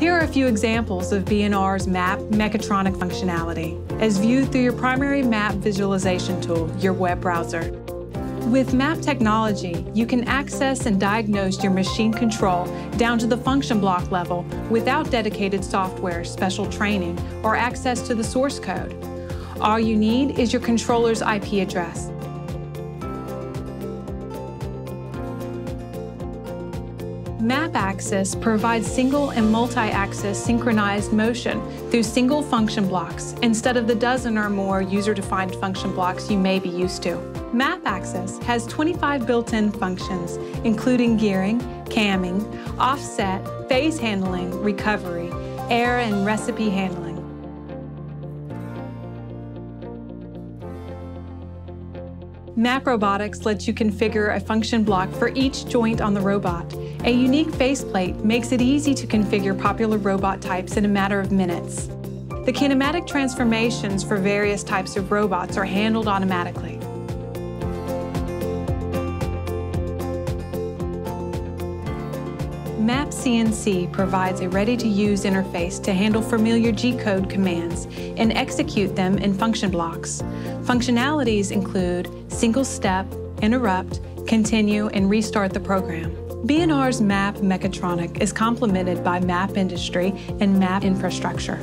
Here are a few examples of B&R's mapp mechatronic functionality, as viewed through your primary mapp visualization tool, your web browser. With mapp technology, you can access and diagnose your machine control down to the function block level without dedicated software, special training, or access to the source code. All you need is your controller's IP address. Mapp Axis provides single and multi-axis synchronized motion through single function blocks instead of the dozen or more user-defined function blocks you may be used to. Mapp Axis has 25 built-in functions, including gearing, camming, offset, phase handling, recovery, error and recipe handling. Mapp Robotics lets you configure a function block for each joint on the robot. A unique faceplate makes it easy to configure popular robot types in a matter of minutes. The kinematic transformations for various types of robots are handled automatically. Mapp CNC provides a ready-to-use interface to handle familiar G-code commands and execute them in function blocks. Functionalities include single step, interrupt, continue, and restart the program. B&R's mapp Mechatronic is complemented by mapp Industry and mapp Infrastructure.